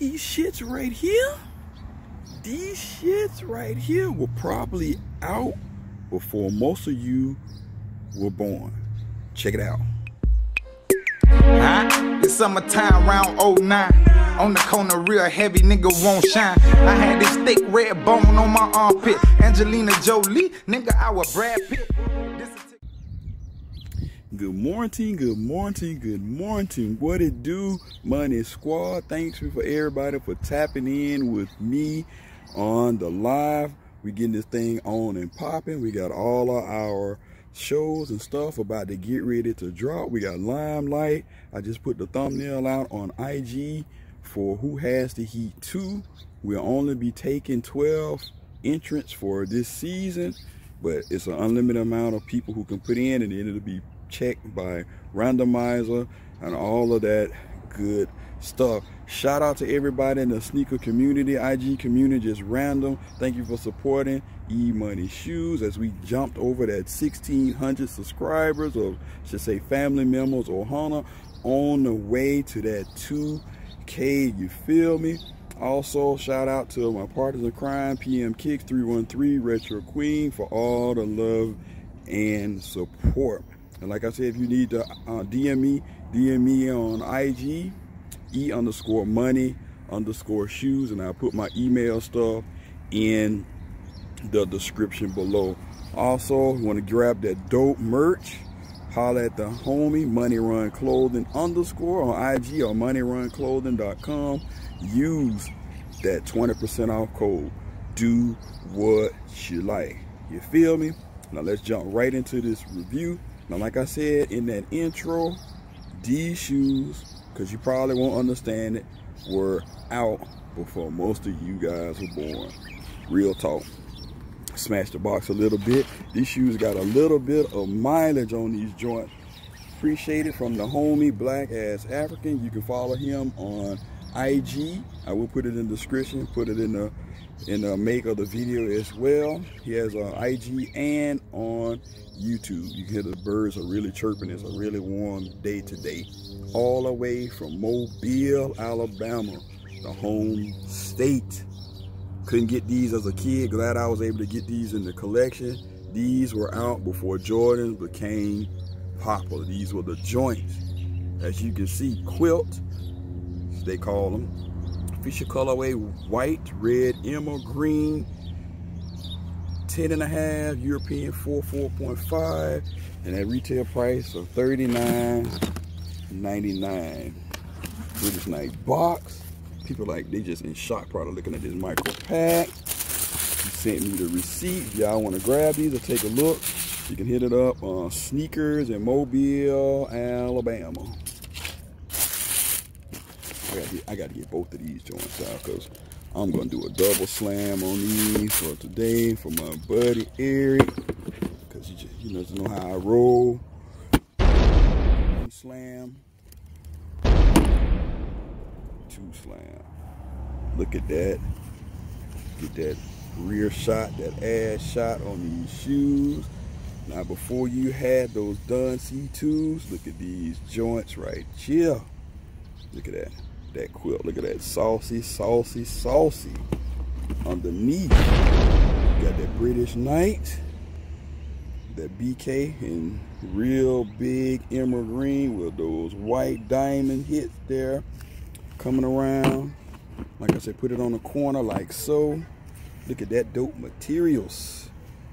these shits right here, these shits right here were probably out before most of you were born. Check it out. Huh? It's summertime round 09. On the corner, real heavy nigga won't shine. I had this thick red bone on my armpit. Angelina Jolie, nigga, I was Brad Pitt. Good morning, good morning, good morning. What it do, Money Squad? Thanks for everybody for tapping in with me on the live. We getting this thing on and popping. We got all of our shows and stuff about to get ready to drop. We got Limelight. I just put the thumbnail out on IG for Who Has the Heat 2. We'll only be taking 12 entrants for this season, but it's an unlimited amount of people who can put in and it'll be checked by randomizer and all of that good stuff. Shout out to everybody in the sneaker community, IG community, just random. Thank you for supporting E-Money Shoes as we jumped over that 1,600 subscribers or should say family members ohana on the way to that 2K, you feel me? Also, shout out to my partners in crime, PM Kicks 313, Retro Queen for all the love and support. And like I said, if you need to uh, DM me, DM me on IG, E underscore money underscore shoes, and I'll put my email stuff in the description below. Also, you want to grab that dope merch, holla at the homie, Money Run Clothing underscore on IG or moneyrunclothing.com. Use that 20% off code. Do what you like. You feel me? Now let's jump right into this review. Now, like I said in that intro, these shoes, because you probably won't understand it, were out before most of you guys were born. Real talk. Smash the box a little bit. These shoes got a little bit of mileage on these joints. Appreciate it from the homie Black Ass African. You can follow him on IG. I will put it in the description, put it in the in the make of the video as well. He has on IG and on YouTube. You can hear the birds are really chirping. It's a really warm day today. All the way from Mobile, Alabama, the home state. Couldn't get these as a kid. Glad I was able to get these in the collection. These were out before Jordans became popular. These were the joints. As you can see, quilt, they call them. Fisher colorway, white, red, emerald green, 10 and a half, European 4, 4.5, and that retail price of 39.99. British Knight box. People like, they just in shock probably looking at this micro pack. He sent me the receipt. If y'all want to grab these or take a look. You can hit it up on Sneakers in Mobile, Alabama. I gotta, get, I gotta get both of these joints out because I'm gonna do a double slam on these for today for my buddy Eric. Cause you just you know, just know how I roll. One slam. Two slam. Look at that. Get that rear shot, that ass shot on these shoes. Now before you had those done C2s, look at these joints right here. Look at that that quilt. Look at that saucy, saucy, saucy. Underneath, got that British Knight, that BK in real big emerald green with those white diamond hits there coming around. Like I said, put it on the corner like so. Look at that dope materials.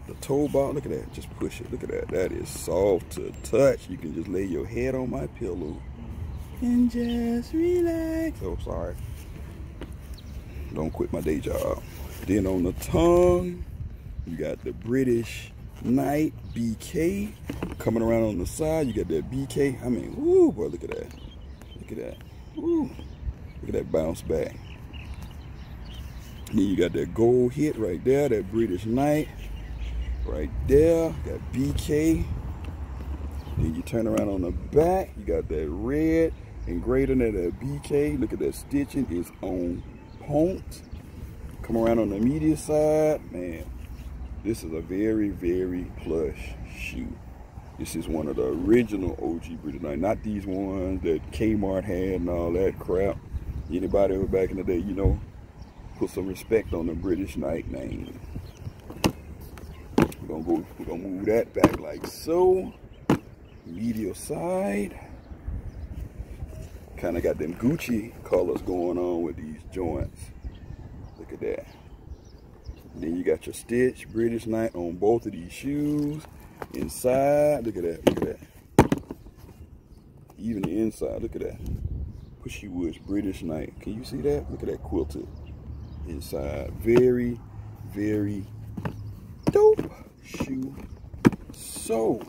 The toe bar, look at that. Just push it. Look at that. That is soft to touch. You can just lay your head on my pillow and just relax. Oh, sorry. Don't quit my day job. Then on the tongue, you got the British Knight BK coming around on the side. You got that BK. I mean, woo, boy, look at that. Look at that. Woo. Look at that bounce back. Then you got that gold hit right there, that British Knight. Right there, got BK. Then you turn around on the back, you got that red and greater than that BK. Look at that stitching is on point. Come around on the medial side, man. This is a very, very plush shoe. This is one of the original OG British Knight, not these ones that Kmart had and all that crap. Anybody ever back in the day, you know, put some respect on the British Knight name. We're gonna go, we're gonna move that back like so. Medial side. Kind of got them Gucci colors going on with these joints. Look at that. And then you got your stitch British Knight on both of these shoes. Inside, look at that, look at that. Even the inside, look at that. Pushy Woods British Knight. Can you see that? Look at that quilted inside. Very, very dope shoe. So,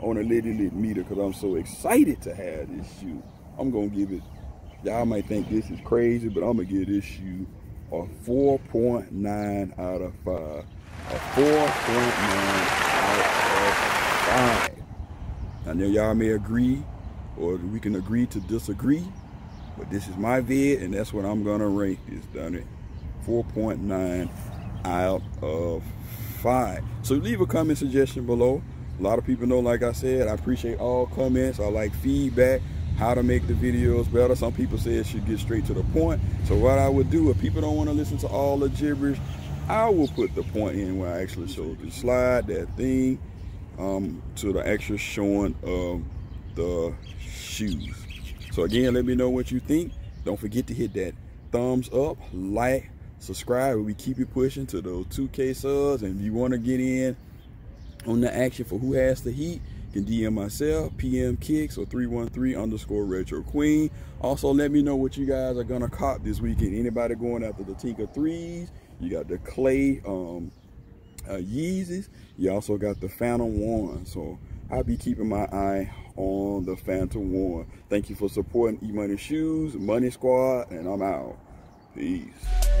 I a to let it meter because I'm so excited to have this shoe. I'm going to give it, y'all might think this is crazy, but I'm going to give this shoe a 4.9 out of 5. A 4.9 out of 5. I know y'all may agree or we can agree to disagree, but this is my vid and that's what I'm going to rank this, done it. 4.9 out of 5. So leave a comment suggestion below. A lot of people know, like I said, I appreciate all comments. I like feedback how to make the videos better. Some people say it should get straight to the point. So what I would do, if people don't want to listen to all the gibberish, I will put the point in where I actually show the slide, that thing, um, to the actual showing of the shoes. So again, let me know what you think. Don't forget to hit that thumbs up, like, subscribe. We keep it pushing to those 2K subs. And if you want to get in on the action for who has the heat, can DM myself, PM Kicks, or 313 underscore Retro Queen. Also, let me know what you guys are going to cop this weekend. Anybody going after the Tinker 3s? You got the Clay um, uh, Yeezys. You also got the Phantom 1. So, I'll be keeping my eye on the Phantom 1. Thank you for supporting E-Money Shoes, Money Squad, and I'm out. Peace.